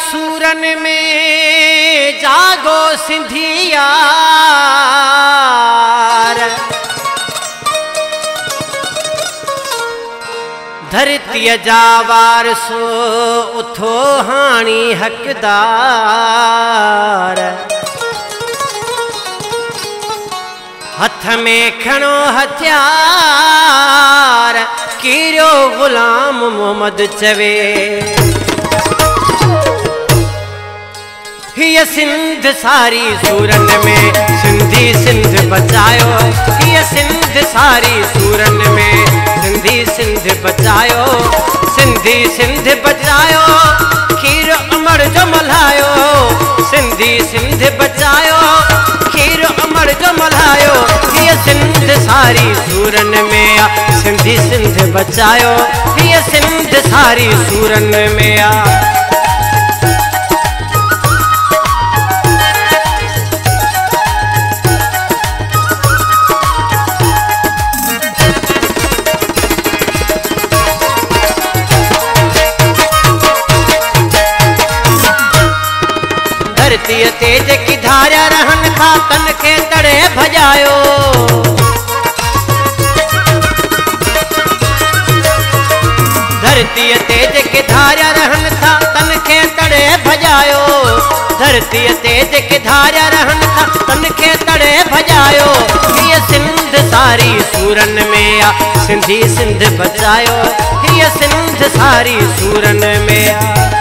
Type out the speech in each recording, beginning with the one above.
सूरन में जागो सिंधिया। धरती जावार सो उथो हाणी हक़दार। हथ में खणो हथियार कीरो गुलाम मोहम्मद चवे। हीअ सिंध सारी सूरन में, सिंधी सिंध बचायो। हीअ सिंध सारी सूरन में, सिंधी सिंध बचायो। सिंधी सिंध बचायो, खीर अमर जो मल्हायो सिंधी सिंध बचायो, खीर अमर जो मल्हायो हीअ सिंध सारी सूरन में आ सिंधी सिंध बचायो। हीअ सिंध सारी सूरन में आ खे तड़े भॼायो धरतीअ ते जेके धारिया रहनि था, तन खे तड़े भॼायो धरतीअ ते जेके धारिया रहनि था, तन खे तड़े भॼायो हीअ सिंध सारी सूरन में आ, सिंधी सिंध बचायो हीअ सिंध सारी सूरन में आ।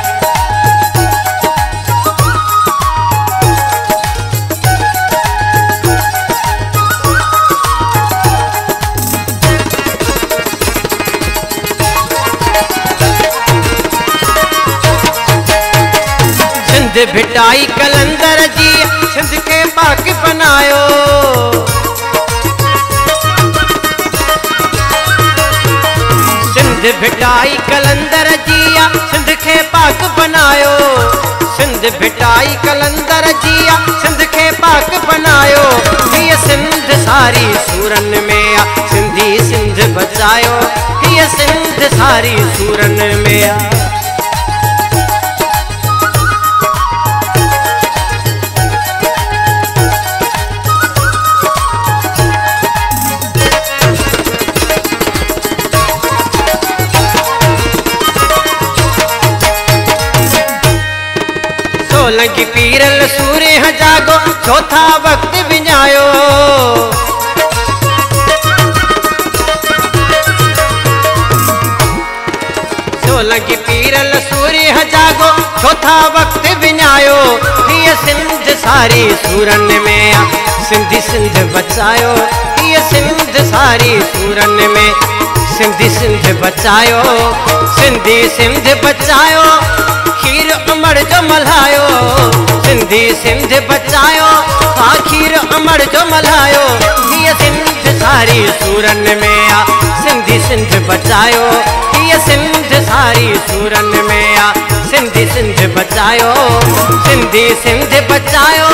सिंध भिटाई कलंदर जी, सिंध के पाक बनायो। सिंध भिटाई कलंदर जिया सिंध के पाक बनायो। सिंध भिटाई कलंदर जिया सिंध के पाक बनायो। हीअ सिंध सारी सूरन में आ सिंधी सिंध बचायो हीअ सिंध सारी सूरन में। आ सोलंकी पीरल सूर्य जागो, चौथा वक्त विञायो सोलंकी पीरल सूर्य जागो, चौथा वक्त विञायो हीअ सिंध सारी सूरन में आ, सिंधी सिंध बचायो। हीअ सिंध सारी सूरन में, सिंधी सिंध बचायो। सिंधी सिंध बचायो। अमर जो मल्हायो सिंधी सिंध बचायो। आखिर अमर जो मल्हायो हीअ सिंध सारी सूरन में आ। सिंधी सिंध बचायो। हीअ सिंध सारी सूरन में आ। सिंधी सिंध बचायो। सिंधी सिंध बचायो।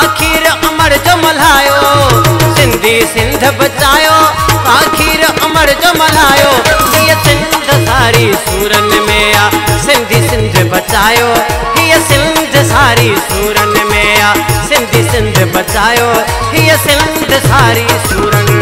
आखिर अमर जो मल्हायो सिंधी सिंध बचायो। आखिर अमर जो मल्हायो हीअ सिंध सारी सूरन में बचायो। हीअ सिंध सारी सूरन में आ। सिंधी सिंध बचायो। हीअ सिंध सारी सूरन